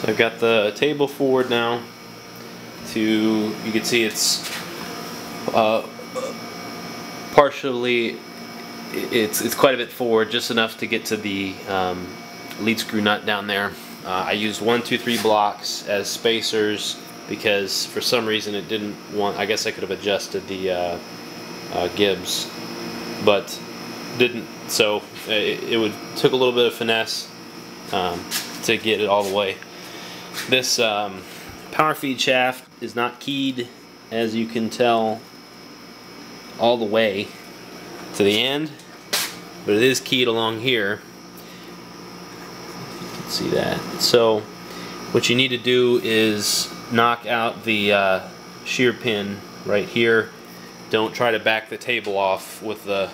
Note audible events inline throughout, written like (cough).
So I've got the table forward now to, you can see it's uh, partially, it's, it's quite a bit forward, just enough to get to the um, lead screw nut down there. Uh, I used one, two, three blocks as spacers because for some reason it didn't want, I guess I could have adjusted the uh, uh, gibs, but didn't, so it, it would took a little bit of finesse um, to get it all the way. This um, power feed shaft is not keyed, as you can tell, all the way to the end, but it is keyed along here. You can see that. So what you need to do is knock out the uh, shear pin right here. Don't try to back the table off with the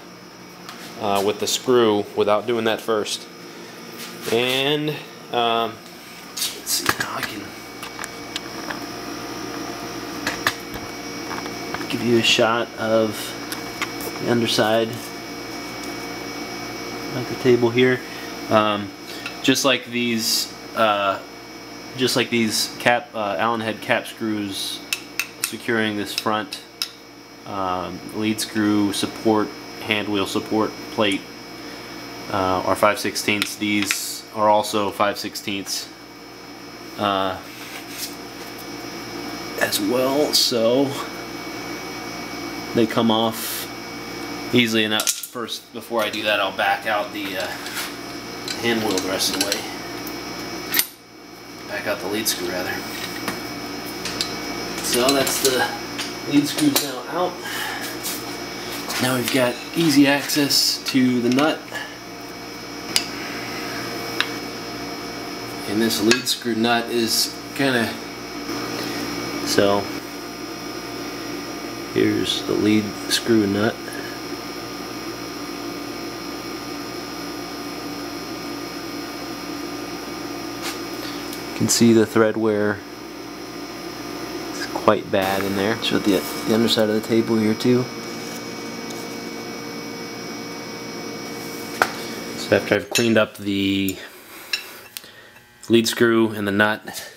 uh, with the screw without doing that first. And um, see now I can give you a shot of the underside of the table here. Um, just like these, uh, just like these cap uh, Allen head cap screws securing this front um, lead screw support hand wheel support plate uh, are 5 16ths. These are also 5 16 uh, as well, so they come off easily enough. First, before I do that, I'll back out the uh, hand wheel the rest of the way. Back out the lead screw, rather. So that's the lead screws now out. Now we've got easy access to the nut. And this lead screw nut is kind of so here's the lead screw nut. You can see the thread wear. It's quite bad in there. Show the, the underside of the table here too. So after I've cleaned up the lead screw and the nut.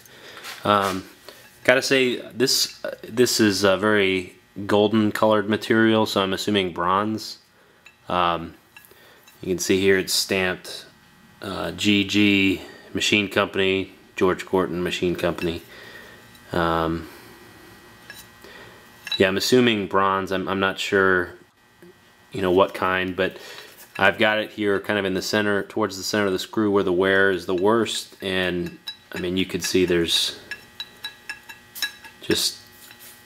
Um, gotta say this this is a very golden colored material, so I'm assuming bronze. Um, you can see here it's stamped uh, GG Machine Company, George Gorton Machine Company. Um, yeah, I'm assuming bronze. I'm, I'm not sure, you know, what kind, but I've got it here kind of in the center, towards the center of the screw where the wear is the worst. And I mean, you could see there's just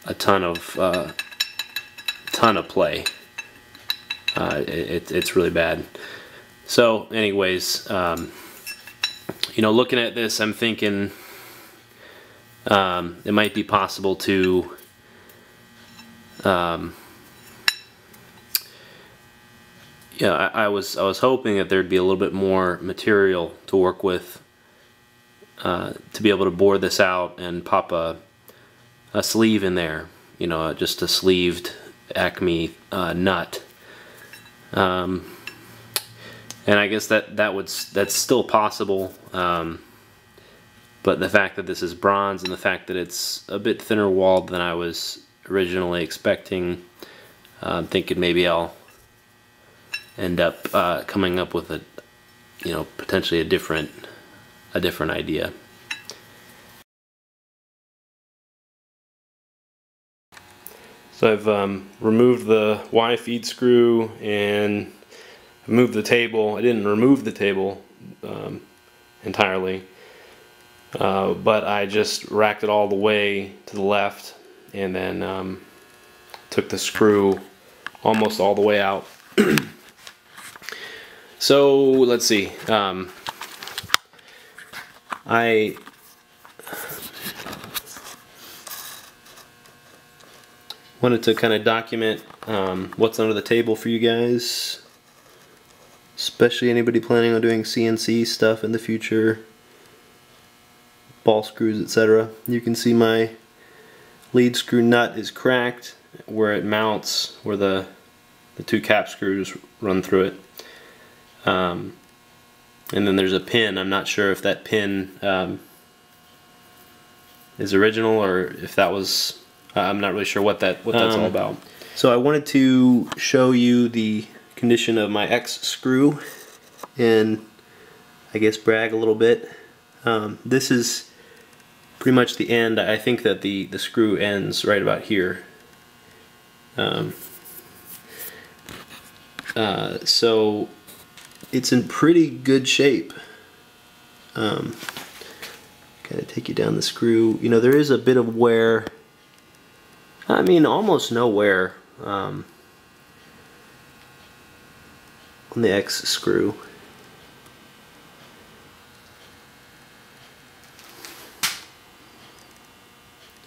a ton of, uh, ton of play. Uh, it, it's really bad. So anyways, um, you know, looking at this, I'm thinking um, it might be possible to um, yeah, I, I, was I was hoping that there'd be a little bit more material to work with uh, to be able to bore this out and pop a a sleeve in there. You know, just a sleeved Acme uh, nut. Um, and I guess that that would that's still possible. Um, but the fact that this is bronze and the fact that it's a bit thinner walled than I was originally expecting, uh, I'm thinking maybe I'll end up uh, coming up with a you know potentially a different a different idea. So I've um, removed the Y feed screw and moved the table. I didn't remove the table um, entirely uh, but I just racked it all the way to the left and then um, took the screw almost all the way out (clears throat) So let's see. Um, I wanted to kind of document um, what's under the table for you guys, especially anybody planning on doing CNC stuff in the future, ball screws, etc. You can see my lead screw nut is cracked where it mounts, where the the two cap screws run through it. Um, and then there's a pin. I'm not sure if that pin um, is original or if that was I'm not really sure what that what that's Um, all about. So I wanted to show you the condition of my X screw and I guess brag a little bit. Um, this is pretty much the end. I think that the, the screw ends right about here. Um, uh, so it's in pretty good shape. Um, of take you down the screw. You know, there is a bit of wear. I mean, almost no wear um, on the X screw.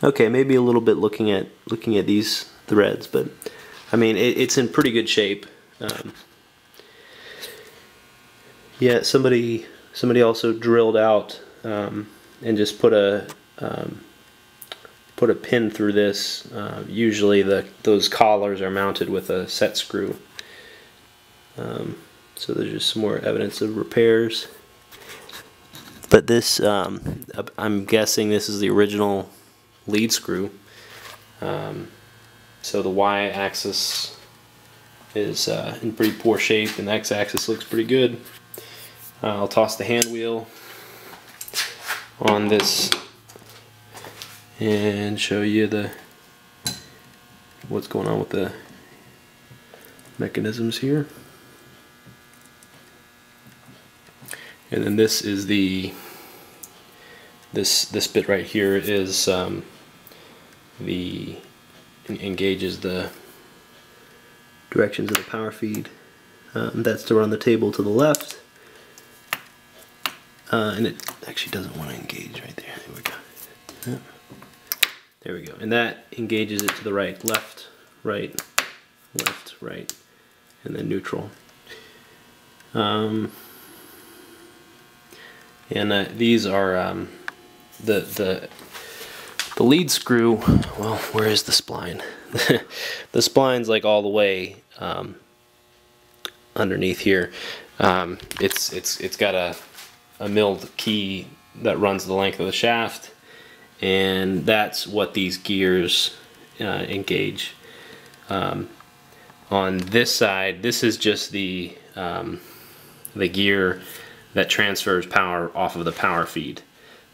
Okay, maybe a little bit looking at looking at these threads, but I mean it, it's in pretty good shape. Um, yeah, somebody somebody also drilled out um, and just put a um, put a pin through this. Uh, usually the those collars are mounted with a set screw. Um, so there's just some more evidence of repairs. But this, um, I'm guessing this is the original lead screw. Um, so the y-axis is uh, in pretty poor shape and the x-axis looks pretty good. Uh, I'll toss the hand wheel on this and show you the what's going on with the mechanisms here. And then this is the this this bit right here is um, the engages the directions of the power feed. Um, that's to run the table to the left. Uh, and it actually doesn't want to engage right there. There we go. There we go. And that engages it to the right. Left, right, left, right, and then neutral. Um, and uh, these are um, the the the lead screw. Well, where is the spline? (laughs) the spline's like all the way um, underneath here. Um, it's it's it's got a a milled key that runs the length of the shaft, and that's what these gears uh, engage. Um, on this side, this is just the um, the gear that transfers power off of the power feed.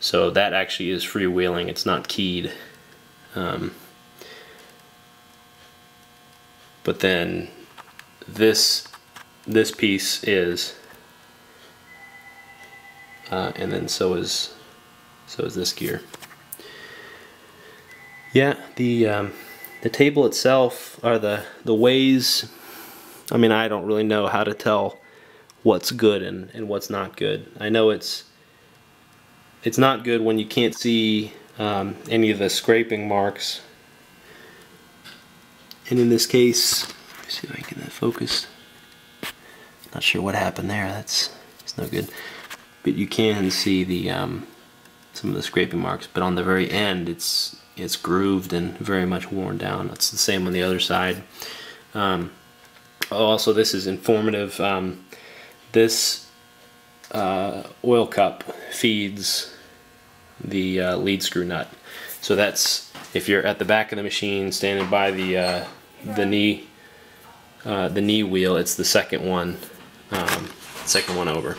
So that actually is freewheeling, it's not keyed. Um, but then this this piece is uh, and then so is so is this gear. Yeah, the um, the table itself are the the ways. I mean, I don't really know how to tell what's good and, and what's not good. I know it's it's not good when you can't see um, any of the scraping marks. And in this case, see if I can get that focused. Not sure what happened there. That's it's no good. But you can see the um, some of the scraping marks. But on the very end, it's it's grooved and very much worn down. It's the same on the other side. Um, also, this is informative. Um, this uh, oil cup feeds the uh, lead screw nut. So that's if you're at the back of the machine standing by the uh, the knee uh, the knee wheel, it's the second one, um, second one over.